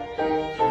Música